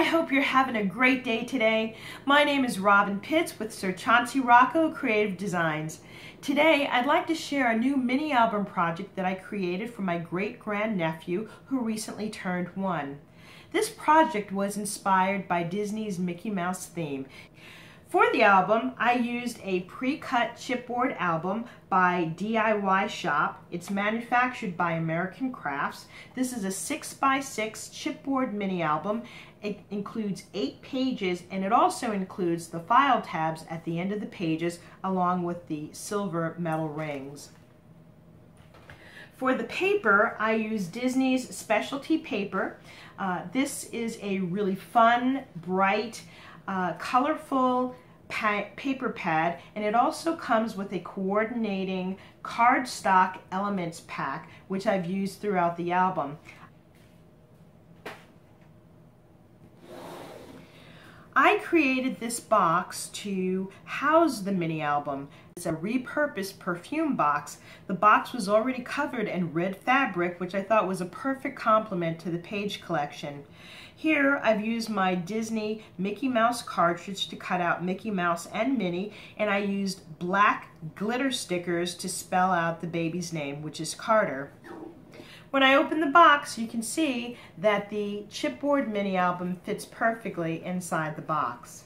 I hope you're having a great day today. My name is Robyn Pitts with Sir Chauncey Rocco Creative Designs. Today, I'd like to share a new mini album project that I created for my great-grandnephew who recently turned one. This project was inspired by Disney's Mickey Mouse theme. For the album, I used a pre-cut chipboard album by DIY Shop. It's manufactured by American Crafts. This is a 6x6 chipboard mini album. It includes eight pages and it also includes the file tabs at the end of the pages along with the silver metal rings. For the paper, I use Disney's specialty paper. Uh, this is a really fun, bright, uh, colorful pa paper pad and it also comes with a coordinating cardstock elements pack which I've used throughout the album. I created this box to house the mini album. It's a repurposed perfume box. The box was already covered in red fabric, which I thought was a perfect complement to the page collection. Here, I've used my Disney Mickey Mouse cartridge to cut out Mickey Mouse and Minnie, and I used black glitter stickers to spell out the baby's name, which is Carter. When I open the box, you can see that the chipboard mini album fits perfectly inside the box.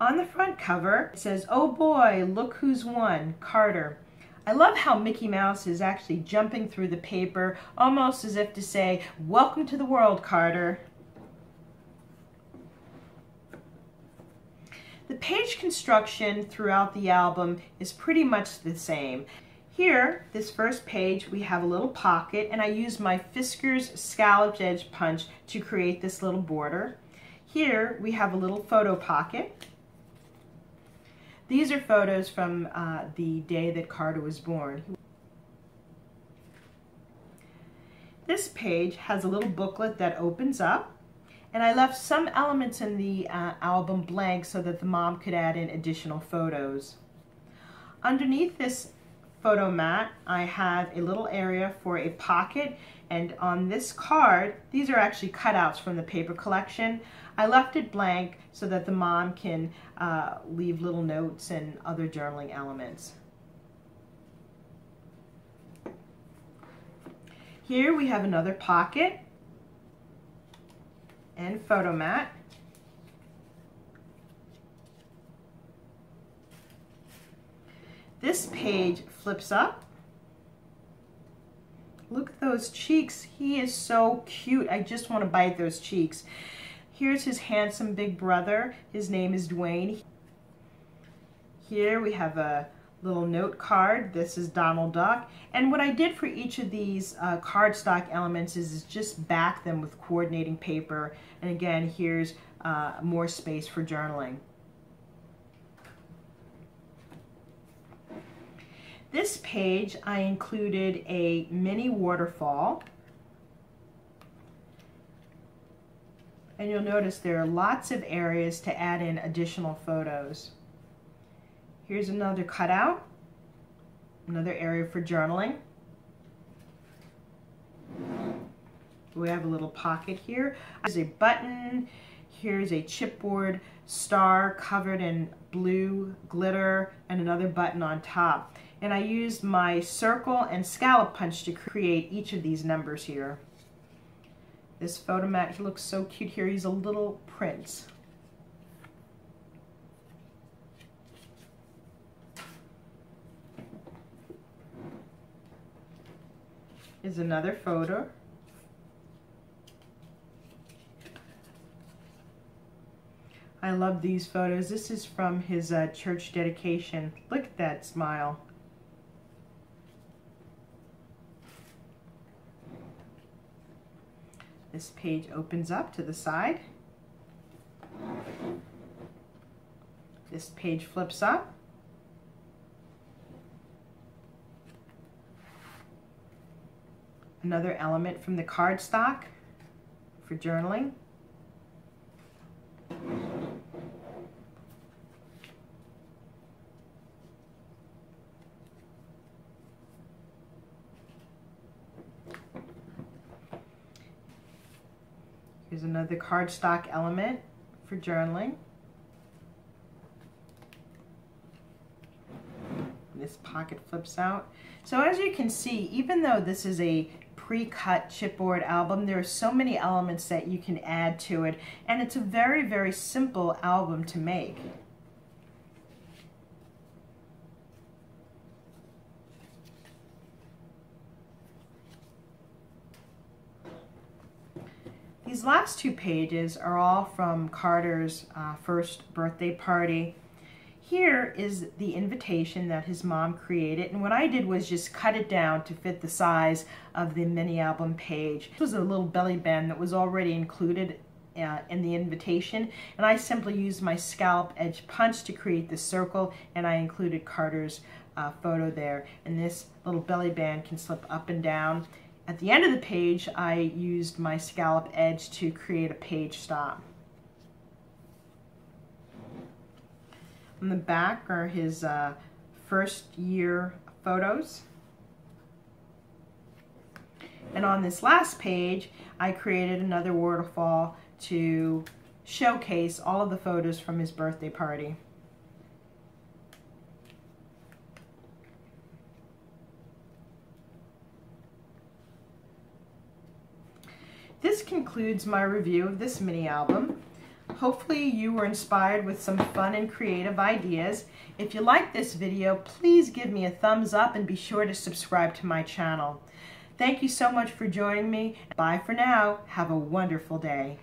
On the front cover, it says, Oh boy, look who's won, Carter. I love how Mickey Mouse is actually jumping through the paper, almost as if to say, Welcome to the world, Carter. The page construction throughout the album is pretty much the same. Here, this first page, we have a little pocket and I use my Fiskars scalloped edge punch to create this little border. Here, we have a little photo pocket. These are photos from uh, the day that Carter was born. This page has a little booklet that opens up and I left some elements in the uh, album blank so that the mom could add in additional photos. Underneath this photo mat, I have a little area for a pocket and on this card, these are actually cutouts from the paper collection. I left it blank so that the mom can uh, leave little notes and other journaling elements. Here we have another pocket and photomat. This page flips up. Look at those cheeks. He is so cute. I just want to bite those cheeks. Here's his handsome big brother. His name is Dwayne. Here we have a little note card. This is Donald Duck. And what I did for each of these uh, cardstock elements is, is, just back them with coordinating paper. And again, here's uh, more space for journaling. This page, I included a mini waterfall. And you'll notice there are lots of areas to add in additional photos. Here's another cutout, another area for journaling. We have a little pocket here. There's a button. Here's a chipboard star covered in blue glitter and another button on top. And I used my circle and scallop punch to create each of these numbers here. This photo mat, he looks so cute here. He's a little prince. Is another photo. I love these photos. This is from his uh, church dedication. Look at that smile. This page opens up to the side. This page flips up. another element from the cardstock for journaling. Here's another cardstock element for journaling. This pocket flips out. So as you can see, even though this is a pre-cut chipboard album. There are so many elements that you can add to it, and it's a very, very simple album to make. These last two pages are all from Carter's uh, first birthday party. Here is the invitation that his mom created, and what I did was just cut it down to fit the size of the mini album page. This was a little belly band that was already included uh, in the invitation, and I simply used my scallop edge punch to create the circle, and I included Carter's uh, photo there. And this little belly band can slip up and down. At the end of the page, I used my scallop edge to create a page stop. On the back are his uh, first year photos. And on this last page, I created another waterfall to showcase all of the photos from his birthday party. This concludes my review of this mini album. Hopefully you were inspired with some fun and creative ideas. If you like this video, please give me a thumbs up and be sure to subscribe to my channel. Thank you so much for joining me. Bye for now. Have a wonderful day.